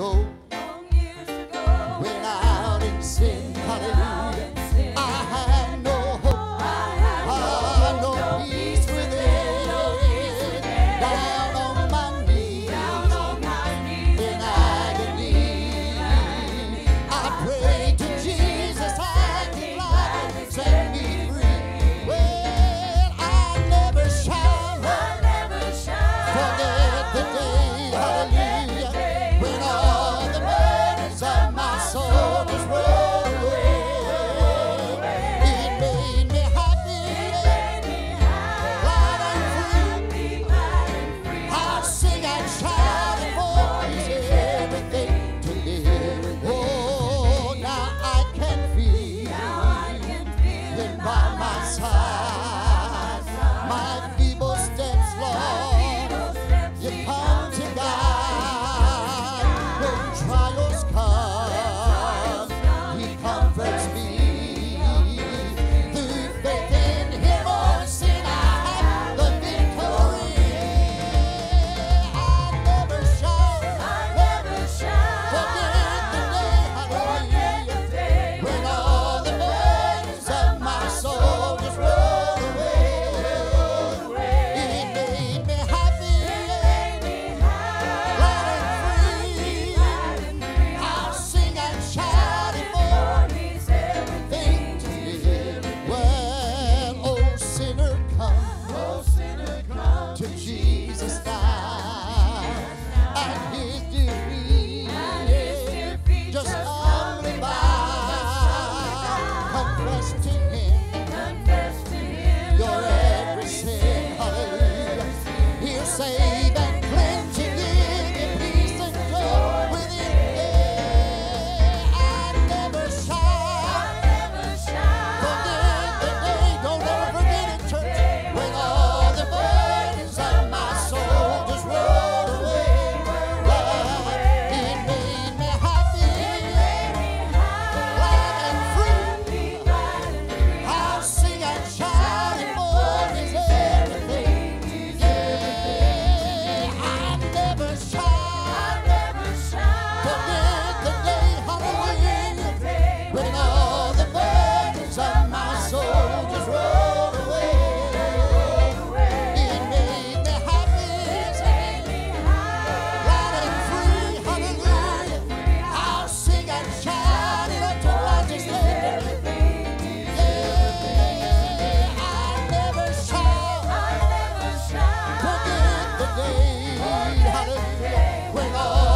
go. Oh.